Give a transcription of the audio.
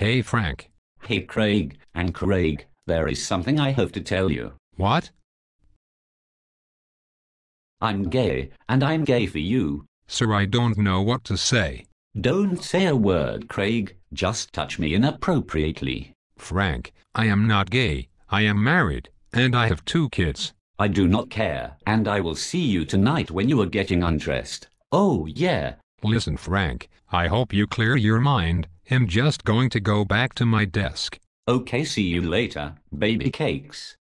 Hey, Frank. Hey Craig, and Craig, there is something I have to tell you. What? I'm gay, and I'm gay for you. Sir, I don't know what to say. Don't say a word, Craig. Just touch me inappropriately. Frank, I am not gay. I am married, and I have two kids. I do not care, and I will see you tonight when you are getting undressed. Oh, yeah. Listen, Frank, I hope you clear your mind. I'm just going to go back to my desk. Okay, see you later, baby cakes.